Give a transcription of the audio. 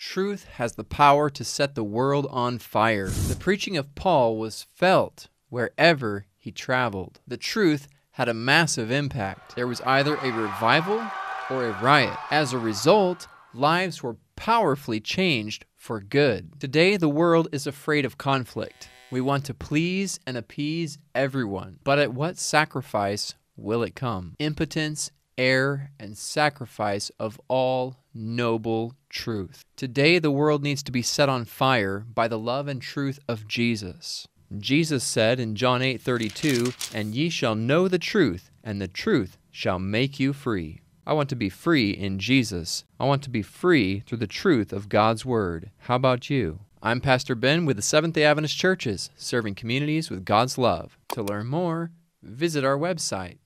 Truth has the power to set the world on fire. The preaching of Paul was felt wherever he traveled. The truth had a massive impact. There was either a revival or a riot. As a result, lives were powerfully changed for good. Today, the world is afraid of conflict. We want to please and appease everyone, but at what sacrifice will it come? Impotence, error, and sacrifice of all noble truth. Today, the world needs to be set on fire by the love and truth of Jesus. Jesus said in John 8:32, "And ye shall know the truth, and the truth shall make you free." I want to be free in Jesus. I want to be free through the truth of God's Word. How about you? I'm Pastor Ben with the Seventh day Adventist Churches, serving communities with God's love. To learn more, visit our website